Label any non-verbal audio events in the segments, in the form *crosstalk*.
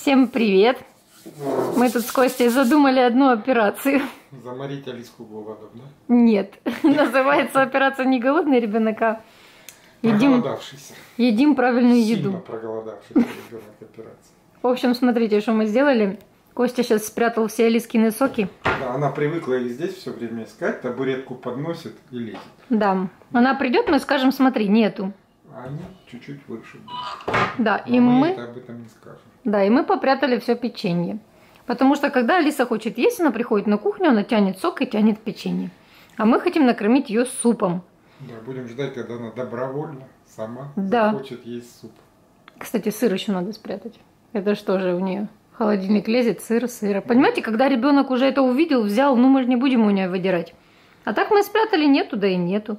Всем привет! Мы тут с Костей задумали одну операцию. Заморить Алиску голодом, да? Нет, *laughs* называется операция не голодный ребенок, а едим, едим правильную Сильно еду. проголодавшийся ребенок операции. В общем, смотрите, что мы сделали. Костя сейчас спрятал все Алискины соки. Да, она привыкла и здесь все время искать, табуретку подносит и лезет. Да, она придет, мы скажем, смотри, нету. А они чуть-чуть выше будут. Да, Но и мы мы, это об этом не скажем. Да, и мы попрятали все печенье. Потому что когда Алиса хочет есть, она приходит на кухню, она тянет сок и тянет печенье. А мы хотим накормить ее супом. Да, будем ждать, когда она добровольно сама Да. захочет есть суп. Кстати, сыр еще надо спрятать. Это что же у нее? В холодильник лезет сыр, сыра. Понимаете, когда ребенок уже это увидел, взял, ну мы же не будем у нее выдирать. А так мы спрятали, нету, да и нету.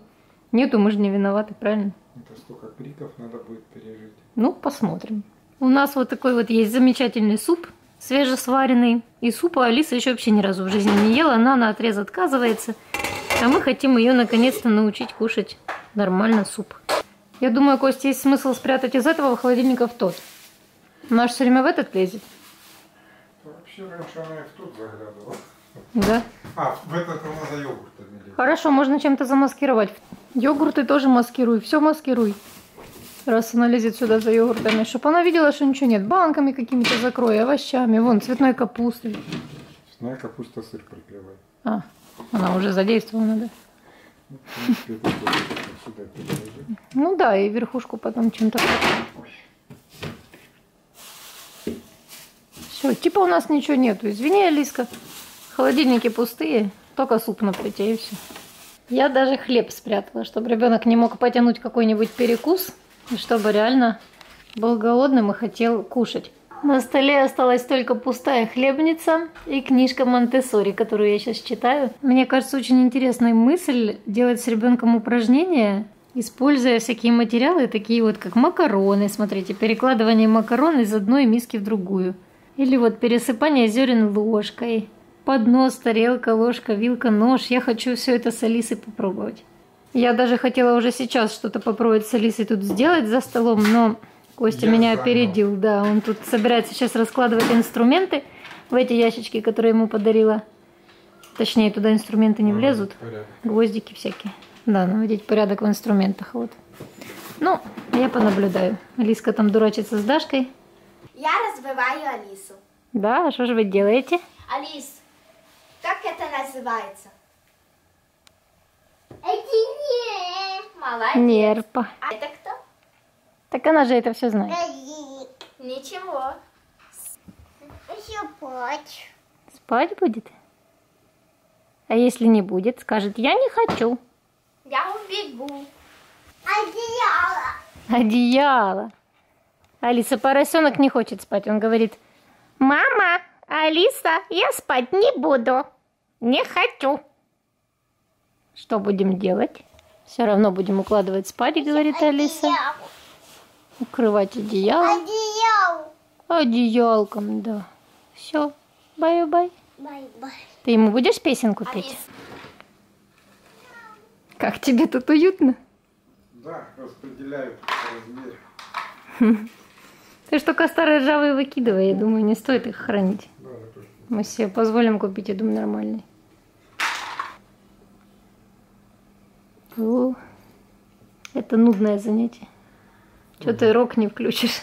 Нету, мы же не виноваты, правильно? Это столько криков надо будет пережить. Ну, посмотрим. У нас вот такой вот есть замечательный суп, свежесваренный. И супа Алиса еще вообще ни разу в жизни не ела, она на отрез отказывается. А мы хотим ее наконец-то научить кушать нормально суп. Я думаю, Костя, есть смысл спрятать из этого холодильника в тот. Наш все время в этот лезет. Вообще раньше она и в тут заглядывала. Да. А, в этот она за йогуртами лезет. Хорошо, можно чем-то замаскировать. Йогурты тоже маскируй, все маскируй. Раз она лезет сюда за йогуртами, чтобы она видела, что ничего нет. Банками какими-то закрой, овощами, вон, цветной капустой. Цветная капуста сыр приклеивает. А, она уже задействована, да? Ну. Ну да, и верхушку потом чем-то. Все, типа у нас ничего нету. Извини, Алиска. Холодильники пустые, только суп на плите и все. Я даже хлеб спрятала, чтобы ребенок не мог потянуть какой-нибудь перекус, чтобы реально был голодным и хотел кушать. На столе осталась только пустая хлебница и книжка Монтессори, которую я сейчас читаю. Мне кажется, очень интересная мысль делать с ребенком упражнения, используя всякие материалы, такие вот как макароны. Смотрите, перекладывание макарон из одной миски в другую. Или вот пересыпание зерен ложкой. Поднос, тарелка, ложка, вилка, нож. Я хочу все это с Алисой попробовать. Я даже хотела уже сейчас что-то попробовать с Алисой тут сделать за столом, но Костя Я меня занят. опередил. Да, он тут собирается сейчас раскладывать инструменты в эти ящички, которые ему подарила. Точнее, туда инструменты не влезут. Порядок. Гвоздики всякие. Да, наводить порядок в инструментах. Вот. Ну, я понаблюдаю. Алиска там дурачится с Дашкой. Я разбиваю Алису. Да, а что же вы делаете? Алис, как это называется? Это не. Молодец. Нерпа. А это кто? Так она же это все знает. Ничего. Щипать. Спать будет? А если не будет, скажет, я не хочу. Я убегу. Одеяло. Одеяло. Алиса, поросенок не хочет спать. Он говорит, мама, Алиса, я спать не буду. Не хочу. Что будем делать? Все равно будем укладывать спать, говорит Алиса. Укрывать одеялом. Одеяло. Одеялком, да. Все, бай-бай. Бай-бай. Ты ему будешь песенку петь? Алис, Как тебе тут уютно? Да, распределяют по размеру. *laughs* Ты ж только старые ржавые выкидывай, я думаю, не стоит их хранить. Мы себе позволим купить, я думаю, нормальный. О, это нудное занятие. Что ты рок не включишь?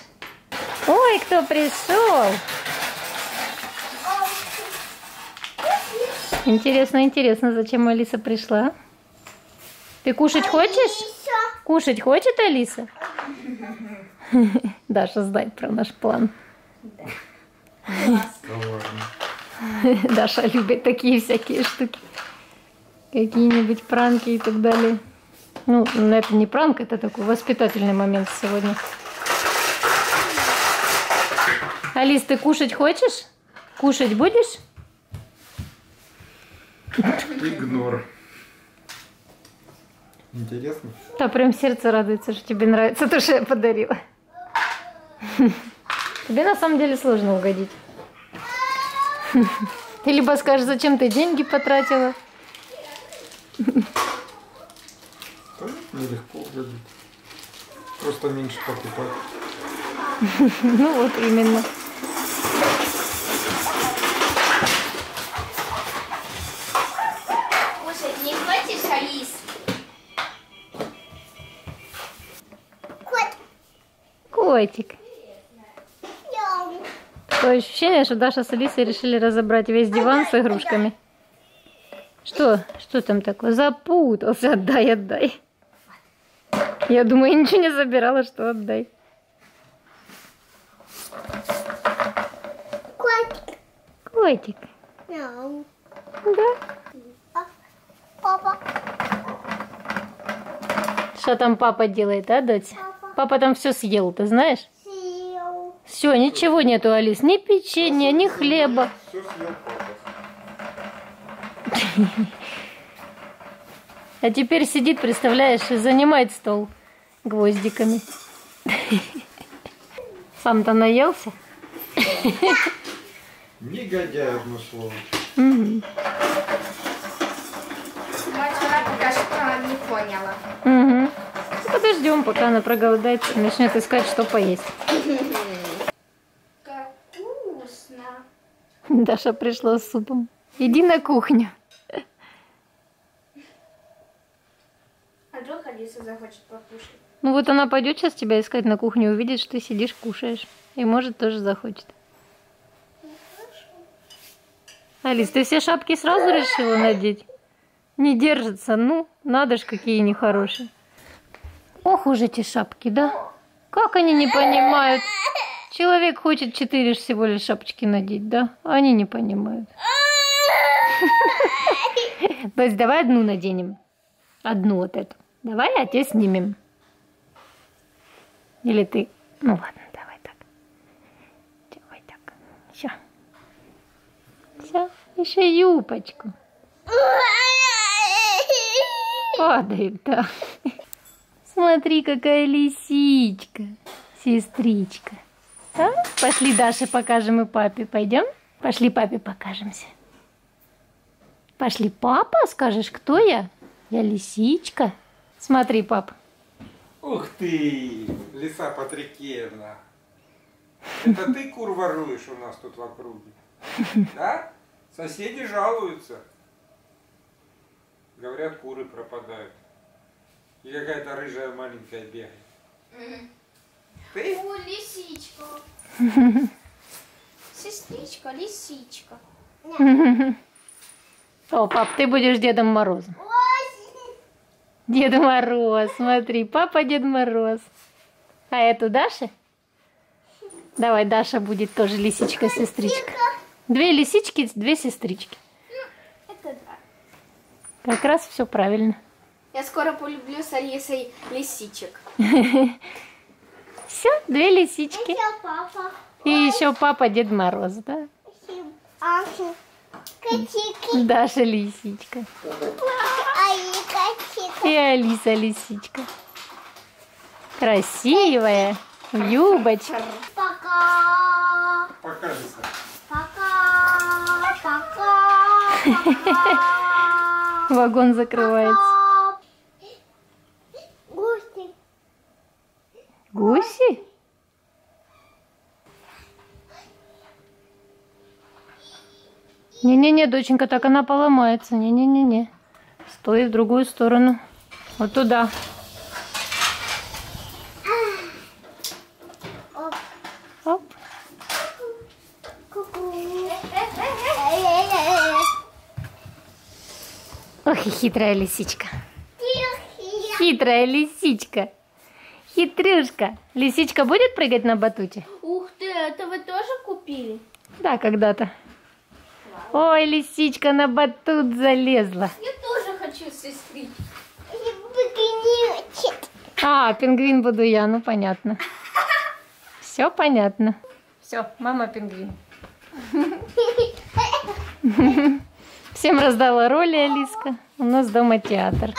Ой, кто пришел? Интересно, интересно, зачем Алиса пришла? Ты кушать хочешь? Кушать хочет Алиса? *laughs* Даша знает про наш план. *laughs* Даша любит такие всякие штуки. Какие-нибудь пранки и так далее. Ну, ну, это не пранк, это такой воспитательный момент сегодня. Алис, ты кушать хочешь? Кушать будешь? Игнор. Интересно? Да, прям сердце радуется, что тебе нравится то, что я подарила. Тебе на самом деле сложно угодить. Ты либо скажешь, зачем ты деньги потратила. Нелегко выглядит. Просто меньше покупать. *laughs* Ну вот именно. Кушать не хочешь, Алис? Кот. Котик. Такое ощущение, что Даша с Алисой решили разобрать весь диван с игрушками. Что? Что там такое? Запутался. Отдай, отдай. Я думаю, я ничего не забирала, что отдай. Котик. Котик. Мяу. Да. Папа. Что там папа делает, а, дочь? Папа. Папа там все съел, ты знаешь? Съел. Все, ничего нету, Алис. Ни печенья, ни хлеба. Все съел папа. *laughs* А теперь сидит, представляешь, и занимает стол гвоздиками. *laughs* Сам-то наелся? Негодяй, одно слово. Мгм. Мать, она пока что не поняла. Мгм. Подождем, пока она проголодается и начнет искать, что поесть. Как вкусно. Даша пришла с супом. Иди на кухню. Алиса захочет покушать? Ну вот она пойдет сейчас тебя искать на кухню, увидит, что ты сидишь, кушаешь. И может тоже захочет. Алис, ты все шапки сразу решила надеть? Не держится, ну, надо ж какие нехорошие. Ох уж эти шапки, да? Как они не понимают? Человек хочет четыре всего лишь шапочки надеть, да? Они не понимают. *laughs* То есть давай одну наденем. Одну вот эту. Давай, а те снимем. Или ты... Ну ладно, давай так. Давай так. Все. Все. Еще юбочку. Падает, да. Смотри, какая лисичка. Сестричка. А? Пошли Даше покажем и папе. Пойдем? Пошли папе покажемся. Пошли, папа, скажешь, кто я? Я лисичка. Смотри, пап. Ух ты, лиса Патрикеевна. Это ты кур воруешь у нас тут в округе? Да? Соседи жалуются. Говорят, куры пропадают. И какая-то рыжая маленькая бегает. Ты? О, лисичка. Сестричка, лисичка. О, пап, ты будешь Дедом Морозом. Дед Мороз, смотри, папа Дед Мороз. А эту Даша? Давай, Даша будет тоже лисичка-сестричка. Две лисички, две сестрички. Это да. Как раз все правильно. Я скоро полюблю с Алисой лисичек. Все, две лисички. И еще папа Дед Мороз, да? Котики. Даша лисичка. Котики. И Алиса лисичка. Красивая. В юбочке. Пока. Пока, лиса. Пока. Пока. Пока. Вагон закрывается. Гуси. Не-не-не, доченька, так она поломается. Не-не-не-не. Стой в другую сторону. Вот туда. Оп. Ох и хитрая лисичка. Хитрая лисичка. Хитрюшка. Лисичка будет прыгать на батуте? Ух ты, это вы тоже купили? Да, когда-то. Ой, лисичка на батут залезла. Я тоже хочу сестричку. А, пингвин буду я, ну понятно. Все понятно. Все, мама пингвин. Всем раздала роли Алиска. У нас дома театр.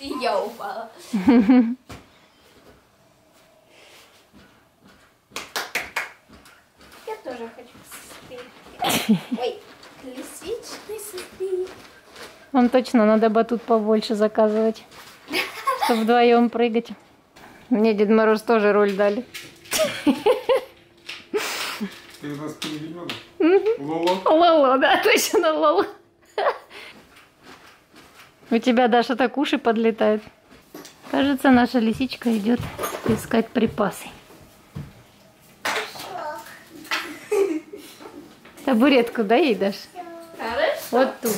И я упала. Я тоже хочу. Ой. Вам точно надо батут побольше заказывать, чтобы вдвоем прыгать. Мне Дед Мороз тоже роль дали. Ты у нас? Лоло, да, точно Лоло. У тебя, Даша, так уши подлетают. Кажется, наша лисичка идет искать припасы. Табуретку да ей дашь? Хорошо. Вот тут.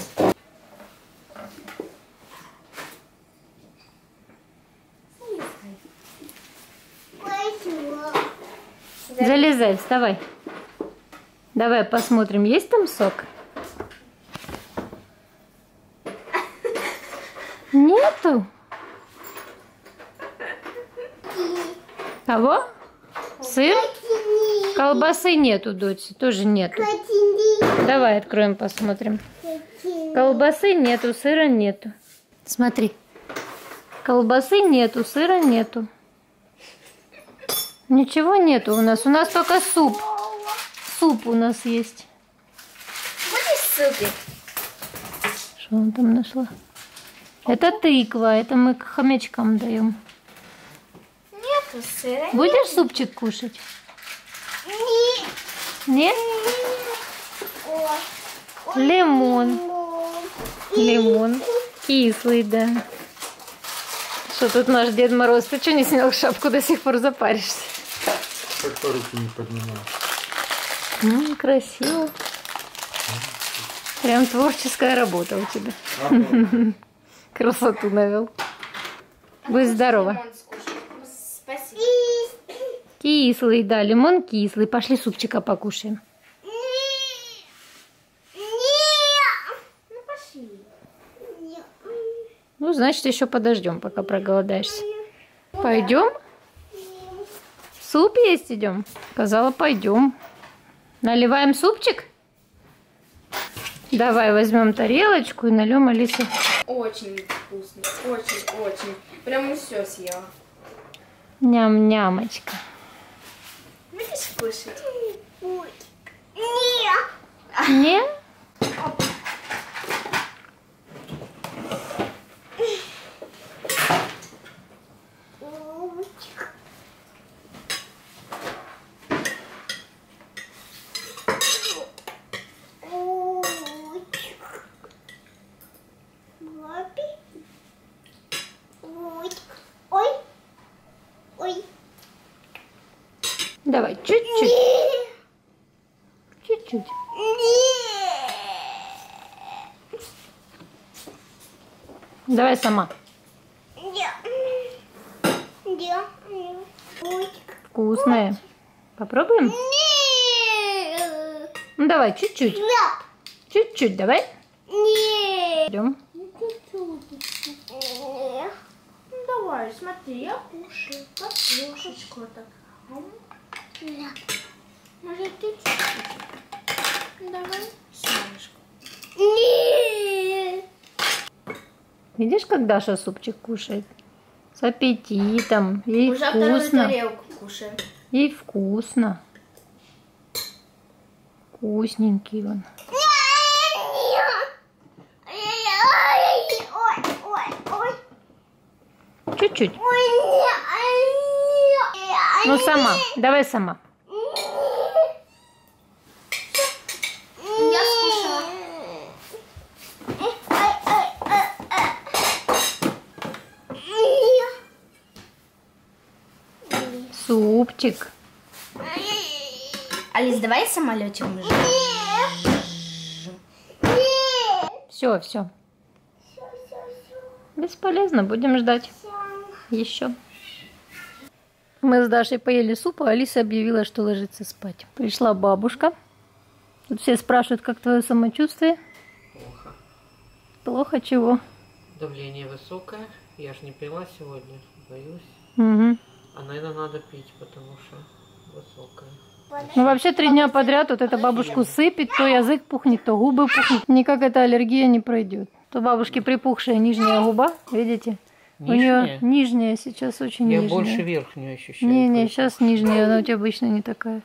Залезай, вставай. Давай посмотрим, есть там сок? Нету? Кого? Сыр? Колбасы нету, дочь, тоже нету. Давай откроем, посмотрим. Колбасы нету, сыра нету. Смотри. Колбасы нету, сыра нету. Ничего нету у нас. У нас только суп. Суп у нас есть. Будешь супик? Что он там нашла? Это тыква, это мы к хомячкам даем. Нету сыра. Будешь супчик кушать? Нет? Лимон. Лимон. Кислый, да. Что тут наш Дед Мороз? Ты что не снял шапку, до сих пор запаришься? Как-то руки не поднимал. М, красиво. Прям творческая работа у тебя. Ага. *laughs* Красоту навел. Будь здорова. Кислый, да, лимон кислый. Пошли супчика покушаем. Ну пошли. Ну, значит, еще подождем, пока проголодаешься. Пойдем? Суп есть идем? Сказала, пойдем. Наливаем супчик? Давай возьмем тарелочку и нальем Алисе. Очень вкусно. Очень-очень. Прям все съела. Ням-нямочка. Будешь кушать? Не? Ой, ой, Давай, чуть-чуть. Чуть-чуть. Давай сама. Вкусная. Попробуем? Ну, давай, чуть-чуть. Чуть-чуть, давай. Идем. Ну, давай, смотри, я кушаю. Картошечку так. Ам. Может, ты чуть-чуть? Давай, солнышко. Видишь, как Даша супчик кушает? С аппетитом. Ей Уже вкусно. Ей вкусно. Вкусненький он. Чуть-чуть. Ну, сама. Давай сама. Я скушала. Супчик. Алис, давай самолетик Все, все. Бесполезно. Будем ждать еще. Мы с Дашей поели суп, а Алиса объявила, что ложится спать. Пришла бабушка. Тут все спрашивают, как твое самочувствие. Плохо. Плохо чего? Давление высокое. Я же не пила сегодня. Боюсь. Угу. А наверное надо пить, потому что высокое. Ну, вообще три дня подряд вот это бабушку сыпет, то язык пухнет, то губы пухнет. Никак эта аллергия не пройдет. То бабушки припухшая нижняя губа, видите? У нее Нижняя? нижняя сейчас очень Я нижняя. больше верхнюю ощущаю. Не, не, только. сейчас нижняя, она у тебя обычно не такая.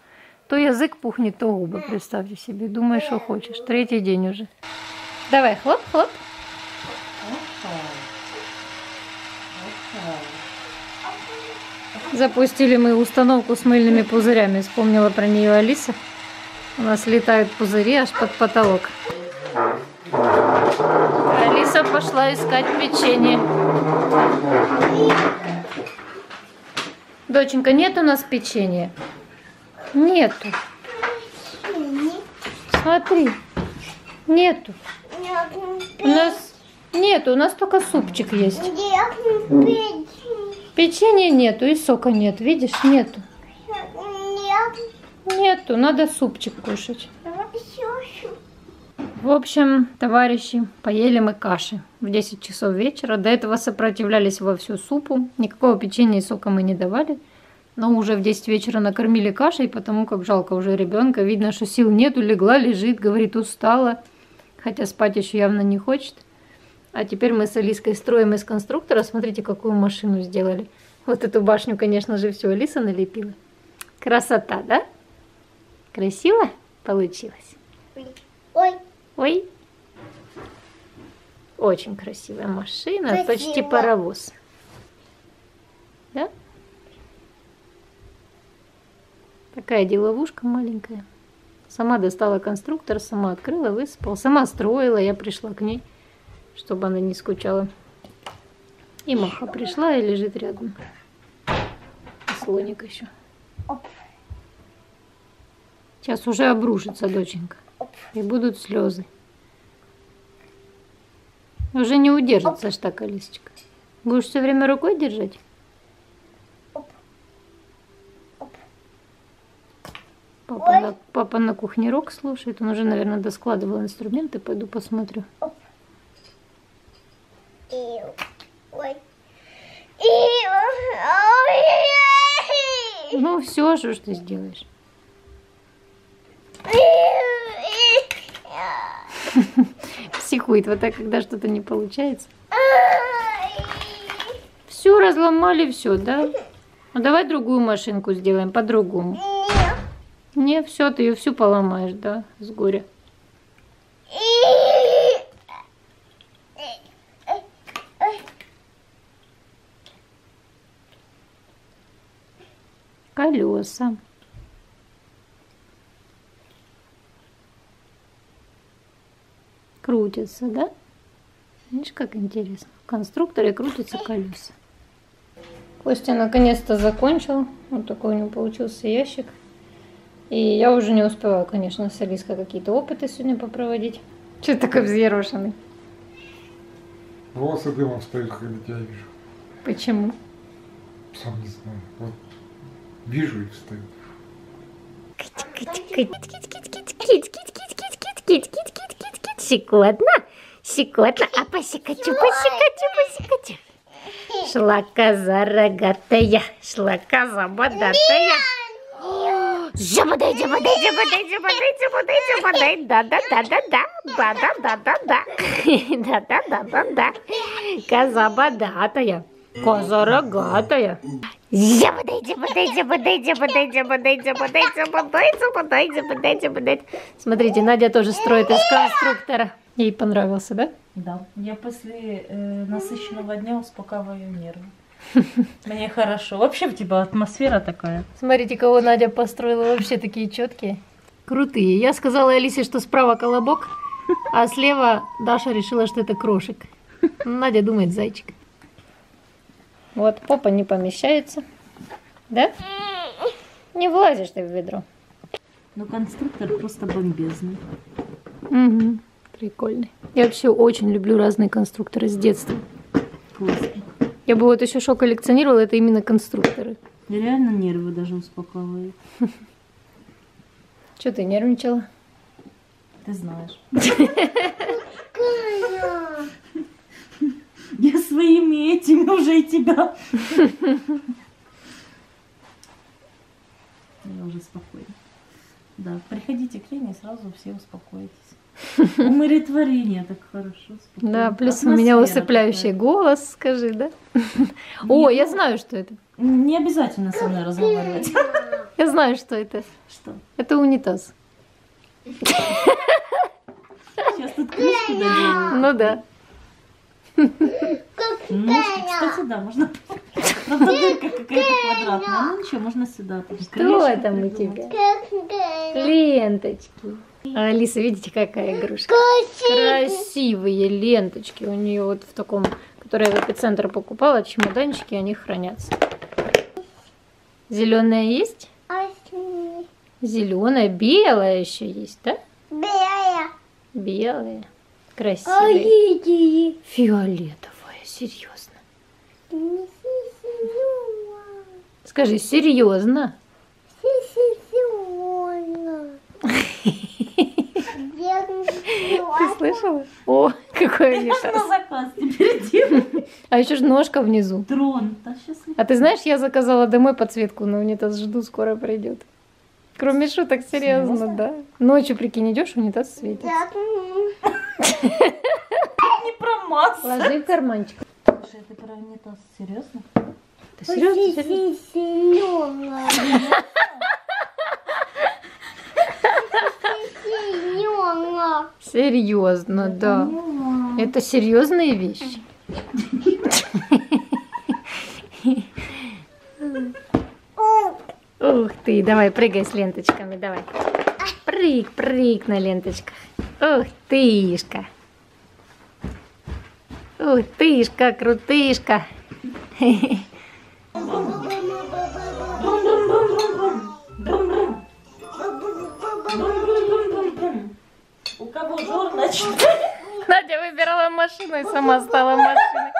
То язык пухнет, то губы, представьте себе. Думай, что хочешь. Третий день уже. Давай, хлоп, хлоп. Запустили мы установку с мыльными пузырями. Вспомнила про нее Алиса. У нас летают пузыри аж под потолок. Алиса пошла искать печенье. Доченька, нет у нас печенья? Нету. Смотри. Нету. Нет, У нас нету, у нас только супчик есть. Печенья нету и сока нет, видишь, нету. нет. Нету, надо супчик кушать. В общем, товарищи, поели мы каши в 10 часов вечера. До этого сопротивлялись во всю супу. Никакого печенья и сока мы не давали. Но уже в 10 вечера накормили кашей, потому как жалко уже ребенка. Видно, что сил нету, легла, лежит, говорит, устала. Хотя спать еще явно не хочет. А теперь мы с Алиской строим из конструктора. Смотрите, какую машину сделали. Вот эту башню, конечно же, все Алиса налепила. Красота, да? Красиво получилось? Ой, Ой. Очень красивая машина, Красиво. почти паровоз. Да? Такая деловушка маленькая. Сама достала конструктор, сама открыла, высыпала, сама строила. Я пришла к ней, чтобы она не скучала. И Маха пришла и лежит рядом. И слоник еще. Сейчас уже обрушится, доченька. И будут слезы. Уже не удержится ж так, Алисочка. Будешь все время рукой держать? Папа на, папа на кухне рок слушает. Он уже, наверное, доскладывал инструменты. Пойду посмотрю. И, ой. И, Ну все, что ж ты сделаешь? *laughs* Психует вот так, когда что-то не получается. Все разломали, все, да? Ну давай другую машинку сделаем по-другому. Не, все, ты ее всю поломаешь, да, с горя. Колеса. Крутятся, да? Видишь, как интересно. В конструкторе крутятся колеса. Костя наконец-то закончил. Вот такой у него получился ящик. И я уже не успеваю, конечно, с Алиской какие-то опыты сегодня попроводить. Что ты такой взъерошенный? Волосы дымом встают, когда тебя вижу. Почему? Сам не знаю. Вот вижу и встаю. Щекотно, щекотно, а посекачу, посекачу, посекачу. Шла коза рогатая, шла коза бодатая. Жабадай, жабадай, жабадай, жабадай, жабадай, жабадай, да-да-да-да-да, да-да-да-да-да, да-да-да-да-да. Коза бодатая, коза рогатая. Жабадай, жабадай, жабадай, жабадай, жабадай, жабадай, жабадай, жабадай, жабадай, жабадай. Смотрите, Надя тоже строит из конструктора. Ей понравился, да? Да, я после э, насыщенного дня успокаиваю нервы. *laughs* Мне хорошо. Вообще тебя атмосфера такая. Смотрите, кого Надя построила, вообще такие четкие. Крутые. Я сказала Алисе, что справа колобок, а слева Даша решила, что это крошек. Надя думает зайчик. Вот, попа не помещается. Да? Не влазишь ты в ведро. Но конструктор просто бомбезный. Угу. Прикольный. Я вообще очень люблю разные конструкторы с детства. Классно. Я бы вот еще что коллекционировала, это именно конструкторы. Реально нервы даже успокаивают. Что ты нервничала? Ты знаешь. *laughs* *laughs* Я своими этими уже и тебя. *laughs* Я уже спокойна. Да, приходите к Лене, сразу все успокоитесь. *laughs* Умиротворение так хорошо. спокойно. Да, плюс у меня Атмосфера усыпляющий такая. голос, скажи, да? О, я знаю, что это. Не обязательно со мной разговаривать. Я знаю, что это. Что? Это унитаз. Сейчас тут крышку доделаю. Ну да. Ножки, кстати, да, можно. Правда, дырка какая-то квадратная. Ну ничего, можно сюда. Что там у тебя? Ленточки. А Алиса, видите, какая игрушка? Красивые ленточки. У нее вот в таком, который я в эпицентр покупала, чемоданчики, они хранятся. Зеленая есть? Зеленая, белая еще есть, да? Белая. Белые. Красивые. Видите? Фиолетовая, серьезно. Скажи, серьезно? Ты слышала? О, какой На унитаз. заказ теперь. А еще же ножка внизу. Дрон. А ты знаешь, я заказала домой подсветку на унитаз, жду, скоро придет. Кроме шуток, серьезно, Серьезно? да. Ночью, прикинь, идешь, унитаз светит. Не промазал. Ложи в карманчик. Слушай, ты про унитаз серьезно? Ты серьезно? серьезно? *laughs* Серьезно, да. Это серьезные вещи. Ух ты, давай, прыгай с ленточками, давай. Прыг, прыг на ленточках. Ух тышка. Ух тышка, крутышка. У кого жор? Надя выбирала машину и сама стала машиной.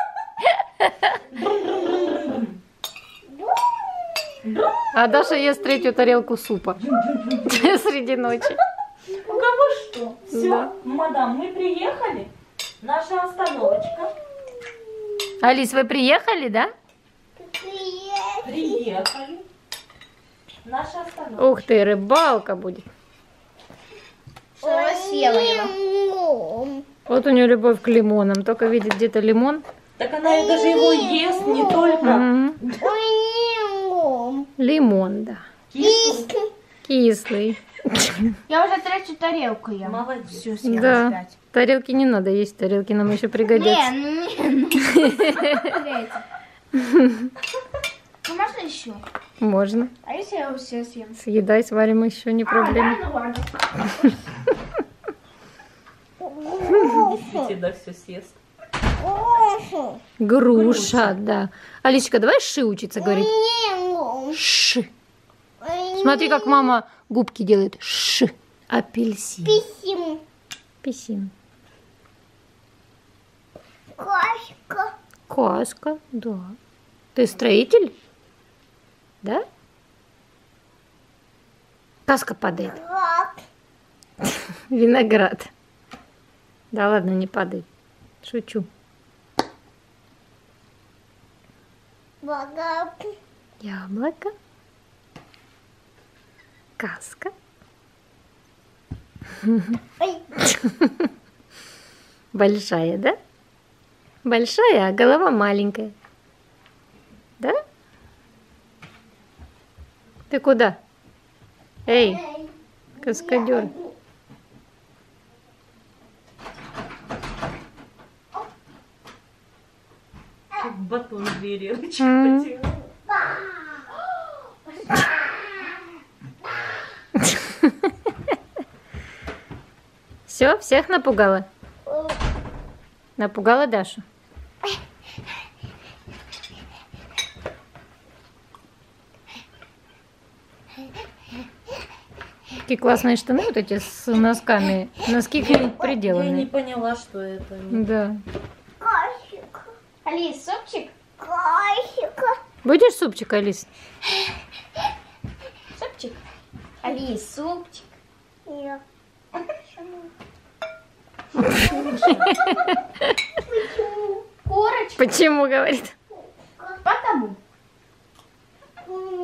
А Даша ест третью тарелку супа *laughs* среди ночи. Что? Все, Да. мадам, мы приехали. Наша остановочка. Алис, вы приехали, да? Приехали. Наша остановка. Ух ты, рыбалка будет. съела его. Вот у нее любовь к лимонам. Только видит где-то лимон. Так она и даже его ест, не только. М, Лимон, да. Кислый. Я уже третью тарелку ем. Молодец. Всю съела Да. опять. Тарелки не надо есть, тарелки нам еще пригодятся. Не, ну не, ну. Ну можно еще? Можно. А если я все съем? Съедай, сварим еще, не проблема. А, да, ну все съест. Груша, да. Алисочка, давай ши учиться говорить. Ши. Смотри, как мама губки делает. Ши. Апельсин. Апельсин. Кошка. Каска, да. Ты строитель? Да? Каска падает. *laughs* Виноград. Да ладно, не падает. Шучу. Богатый. Яблоко. Каска. Ой. *laughs* Большая, да? Большая, а голова маленькая. Да? Ты куда? Эй, каскадер. Как батон двери ручку М. *laughs* потянул. Все, всех напугала? Напугала Дашу? Какие классные штаны вот эти с носками. Носки к ним Я не приделаны. поняла, что это. Да. Кошка. Алис, супчик? Кошка. Будешь супчик, Алис? Супчик? Алис, супчик. Нет. Курочка? Почему, говорит? Потому.